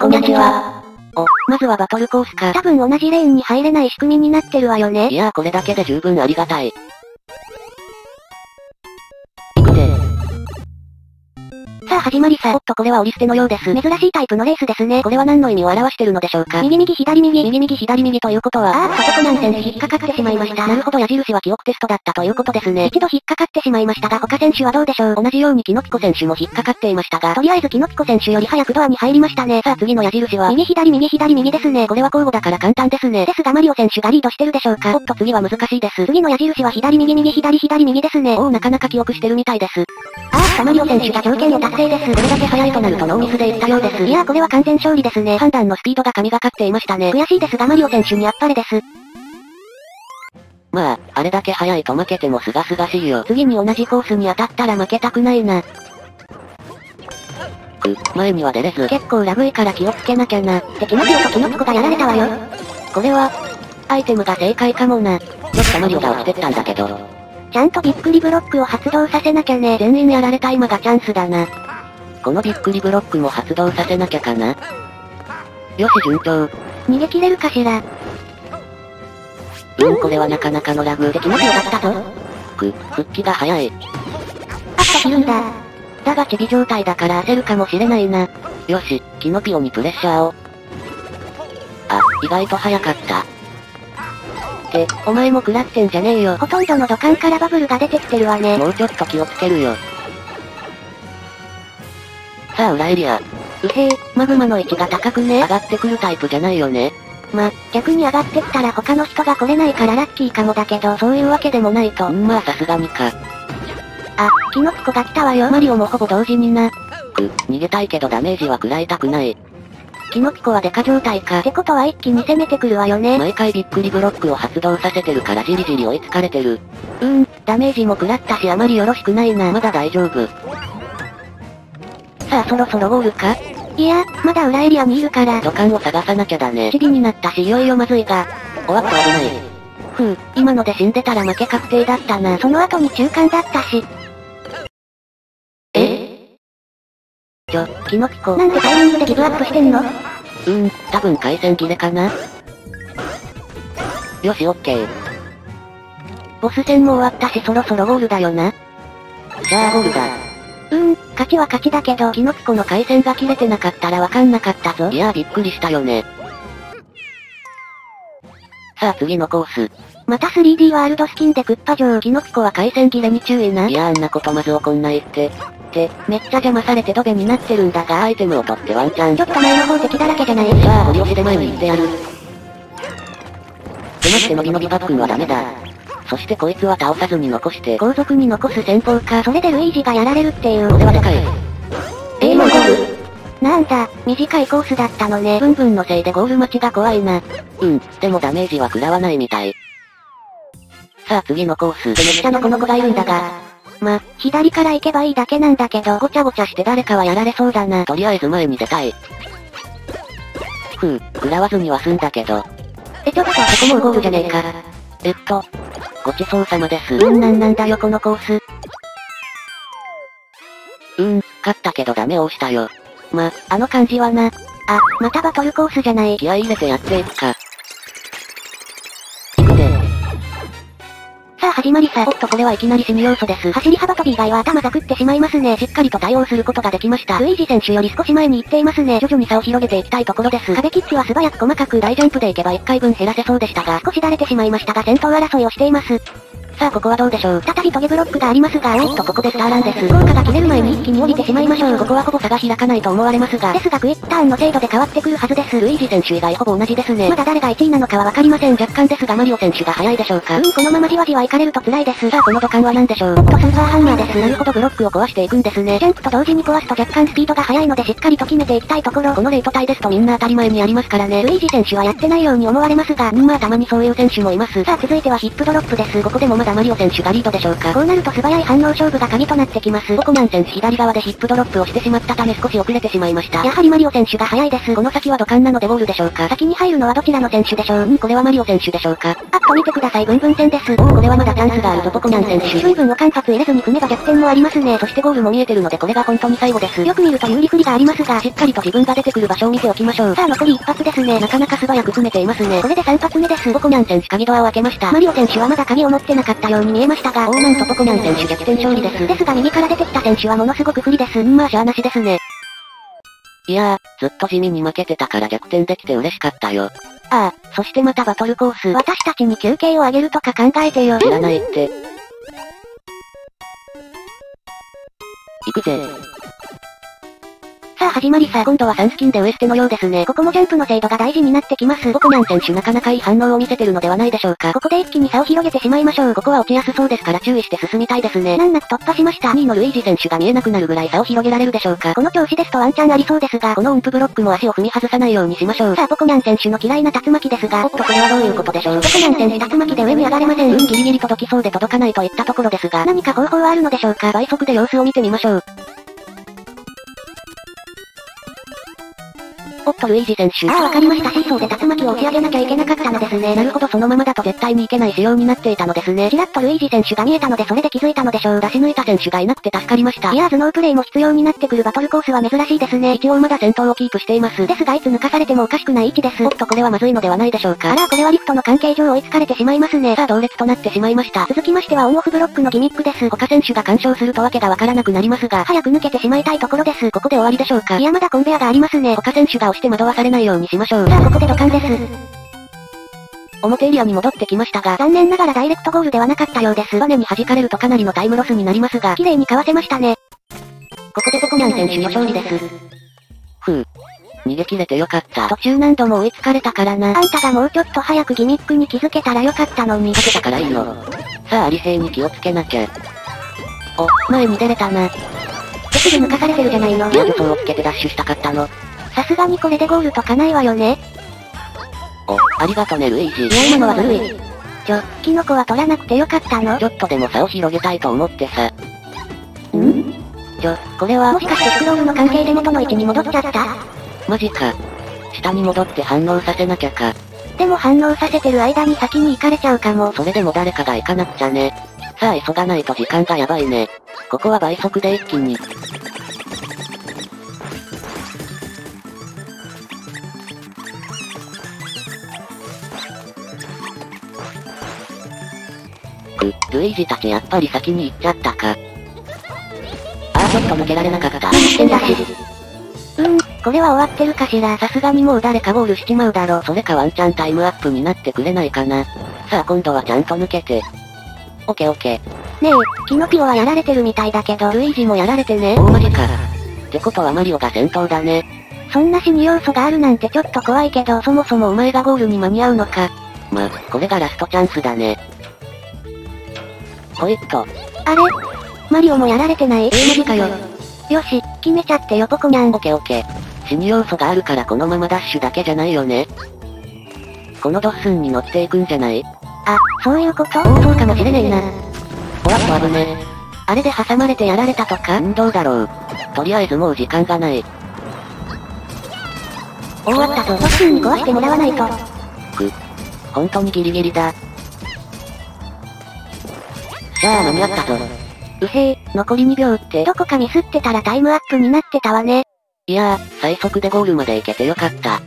こんにちは。お、まずはバトルコースか。多分同じレーンに入れない仕組みになってるわよね。いやーこれだけで十分ありがたい。さあ始まりさ。おっとこれはオリステのようです。珍しいタイプのレースですね。これは何の意味を表してるのでしょうか右右左右。右右左右ということは。あーっとここなん線で引っかかってしまいました。なるほど矢印は記憶テストだったということですね。一度引っかかってしまいましたが他選手はどうでしょう？同じようにキノピコ選手も引っかかっていましたが。とりあえずキノピコ選手より早くドアに入りましたね。さあ次の矢印は。右左右左右ですね。これは交互だから簡単ですね。ですがマリオ選手がリードしてるでしょうか。おっと次は難しいです。次の矢印は左右右左左右ですね。おおなかなか記憶してるみたいです。あーっとマリオ選手が条件を達成です。これだけ早いとなるとノーミスでいったようです。いやーこれは完全勝利ですね。判断のスピードが神がかっていましたね。悔しいですがマリオ選手にあっぱれです。まあ、あれだけ早いと負けてもすがすがしいよ。次に同じコースに当たったら負けたくないな。く、前には出れず。結構ラグいから気をつけなきゃな。で、キノピオとキノピコがやられたわよ。これは、アイテムが正解かもな。ちょっとマリオが落ちてったんだけど。ちゃんとびっくりブロックを発動させなきゃね。全員やられた今がチャンスだな。このびっくりブロックも発動させなきゃかな。よし順調。逃げ切れるかしら。うんこれはなかなかのラグ。でキノピオだったぞ。く、復帰が早い。あっと切るんだ。だがチビ状態だから焦るかもしれないな。よし、キノピオにプレッシャーを。あ、意外と早かった。って、お前も食らってんじゃねえよ。ほとんどの土管からバブルが出てきてるわね。もうちょっと気をつけるよ。さあ裏エリア。うへえ、マグマの位置が高くね上がってくるタイプじゃないよね。ま、逆に上がってきたら他の人が来れないからラッキーかもだけど、そういうわけでもないと。んまあさすがにか。あ、キノピコが来たわよ。マリオもほぼ同時にな。く、逃げたいけどダメージは食らいたくない。キノピコはデカ状態か。ってことは一気に攻めてくるわよね。毎回びっくりブロックを発動させてるからじりじり追いつかれてる。うーん、ダメージも食らったしあまりよろしくないな。まだ大丈夫。さあそろそろゴールか？いや、まだ裏エリアにいるから。土管を探さなきゃだね。チビになったしいよいよまずいが。おわっと危ない。ふう、今ので死んでたら負け確定だったな。その後に中間だったし。え？ちょ、キノピコ。なんでタイミングでギブアップしてんの？うーん、多分回線切れかな。よし、オッケー。ボス戦も終わったしそろそろゴールだよな。じゃあゴールだ。勝ちは勝ちだけど、キノピコの回線が切れてなかったらわかんなかったぞ。いやーびっくりしたよね。さあ次のコース。また 3D ワールドスキンでクッパ城。キノピコは回線切れに注意な。いやあんなことまず起こんないって。って、めっちゃ邪魔されてドベになってるんだがアイテムを取ってワンチャン。ちょっと前の方敵だらけじゃないさあ、堀押しで前に行ってやる。でもってのびのびバックンはダメだ。そしてこいつは倒さずに残して、後続に残す戦法か。それでルイージがやられるっていう。これはでかい。えー、もうゴールなんだ、短いコースだったのね。ブンブンのせいでゴール待ちが怖いな。うん、でもダメージは食らわないみたい。さあ次のコース。でめっちゃのこの子がいるんだが。ま、左から行けばいいだけなんだけど。ごちゃごちゃして誰かはやられそうだな。とりあえず前に出たい。ふう、食らわずには済んだけど。え、ちょっと、そこもうゴールじゃねえか。えっと、ごちそうさまです。うんなんなんだよこのコース。うーん、勝ったけどダメを押したよ。ま、あの感じはな。あ、またバトルコースじゃない。気合い入れてやっていくか。始まりさ。おっとこれはいきなり死に要素です。走り幅跳び以外は頭ざくってしまいますね。しっかりと対応することができました。ルイージ選手より少し前に行っていますね。徐々に差を広げていきたいところです。壁キッチは素早く細かく大ジャンプでいけば1回分減らせそうでしたが、少しだれてしまいましたが戦闘争いをしています。さあここはどうでしょう再びトゲブロックがありますが、おっとここでスターランです。効果が切れる前に一気に降りてしまいましょう。ここはほぼ差が開かないと思われますが。ですがクイックターンの精度で変わってくるはずです。ルイージ選手以外ほぼ同じですね。まだ誰が1位なのかはわかりません。若干ですがマリオ選手が早いでしょうか。うん、このままじわじわ行かれると辛いです。さあこの土管は何でしょうおっとスーパーハンマーです。なるほどブロックを壊していくんですね。ジャンプと同時に壊すと若干スピードが速いのでしっかりと決めていきたいところ。このレート帯ですとみんな当たり前にありますからね。ルイージ選手はやってないように思われますが、うんまあたまにそういう選手もいます。さあ続いてはヒップドロップです。ここでもまだマリオ選手がリードでしょうか。こうなると素早い反応勝負が鍵となってきます。ボコマン選手左側でヒップドロップをしてしまったため少し遅れてしまいました。やはりマリオ選手が早いです。この先は土管なのでゴールでしょうか。先に入るのはどちらの選手でしょううん、これはマリオ選手でしょうか。あっと見てください、ブンブン戦です。おお、これはまだチャンスがあるぞ、ポコニャン選手。水分を間髪入れずに踏めば逆転もありますね。そしてゴールも見えてるのでこれが本当に最後です。よく見ると有利不利がありますが、しっかりと自分が出てくる場所を見ておきましょう。さあ残り一発ですね。なかなか素早く詰めていますね。これで3発目です。ポコニャン選手鍵ドアを開けました。マリオ選手はまだ鍵を持ってなかったように見えましたが、おーなんとポコニャン選手逆転勝利です。ですが右から出てきた選手はものすごく不利です。うんまあしゃーなしですね。いやー、ずっと地味に負けてたから逆転できて嬉しかったよ。ああ、そしてまたバトルコース。私たちに休憩をあげるとか考えてよ。知らないって。行くぜ。さあ始まりさ。今度はサンスキンでウエステのようですね。ここもジャンプの精度が大事になってきます。ポコニャン選手なかなかいい反応を見せてるのではないでしょうか。ここで一気に差を広げてしまいましょう。ここは落ちやすそうですから注意して進みたいですね。難なく突破しました。2位のルイージ選手が見えなくなるぐらい差を広げられるでしょうか。この調子ですとワンチャンありそうですが、この音符ブロックも足を踏み外さないようにしましょう。さあポコニャン選手の嫌いな竜巻ですが、おっとこれはどういうことでしょう。ポコニャン選手竜巻で上に上がれません。うんギリギリ届きそうで届かないといったところですが、何か方法はあるのでしょうか倍速で様子を見てみましょう。おっとルイージ選手。ああわかりました。シーソーで竜巻を押し上げなきゃいけなかったのですね。なるほどそのままだと絶対にいけない仕様になっていたのですね。ちらっとルイージ選手が見えたのでそれで気づいたのでしょう。出し抜いた選手がいなくて助かりました。いやー頭脳プレイも必要になってくるバトルコースは珍しいですね。一応まだ先頭をキープしています。ですがいつ抜かされてもおかしくない位置です。おっとこれはまずいのではないでしょうか。あらこれはリフトの関係上追いつかれてしまいますね。さあ同列となってしまいました。続きましてはオンオフブロックのギミックです。他選手が干渉するとわけがわからなくなりますが、早く抜けてしまいたいところです。ここで終わりでしょうか。いやまだコンベアがありますね。他選手が押して惑わされないようにしましょう。さあここで土管です。表エリアに戻ってきましたが、残念ながらダイレクトゴールではなかったようです。バネに弾かれるとかなりのタイムロスになりますが、綺麗にかわせましたね。ここでポコニャン選手の勝利です。ふう。逃げ切れてよかった。途中何度も追いつかれたからな。あんたがもうちょっと早くギミックに気づけたらよかったのに。勝てたからいいの。さあアリ兵に気をつけなきゃ。お、前に出れたな。すぐ抜かされてるじゃないの。いや助走をつけてダッシュしたかったの。さすがにこれでゴールとかないわよね。お、ありがとねルイージ。いや今のはずるい。ちょ、キノコは取らなくてよかったのちょっとでも差を広げたいと思ってさ。ん？ちょ、これはも、しかしてスクロールの関係で元の位置に戻っちゃった？マジか。下に戻って反応させなきゃか。でも反応させてる間に先に行かれちゃうかも。それでも誰かが行かなくちゃね。さあ急がないと時間がやばいね。ここは倍速で一気に。く、ルイージたちやっぱり先に行っちゃったか。あーちょっと抜けられなかった。何してんだし。うーん、これは終わってるかしら。さすがにもう誰かゴールしちまうだろ。それかワンチャンタイムアップになってくれないかな。さあ今度はちゃんと抜けて。オッケーオッケー。ねえ、キノピオはやられてるみたいだけど、ルイージもやられてね。おマジか。ってことはマリオが先頭だね。そんな死に要素があるなんてちょっと怖いけど、そもそもお前がゴールに間に合うのか。ま、これがラストチャンスだね。ほいっと。あれ？マリオもやられてない？えー、マジかよ。よし、決めちゃってよポコニャン。オッケーオッケー。死に要素があるからこのままダッシュだけじゃないよね。このドッスンに乗っていくんじゃない？あ、そういうこと？おおそうかもしれねえな。おわっと危ねえ。あれで挟まれてやられたとか？んどうだろう。とりあえずもう時間がない。終わったぞ。ドッスンに壊してもらわないと。く。本当にギリギリだ。じゃあ間に合ったぞ。うへえ、残り2秒って。どこかミスってたらタイムアップになってたわね。いやー、最速でゴールまで行けてよかった。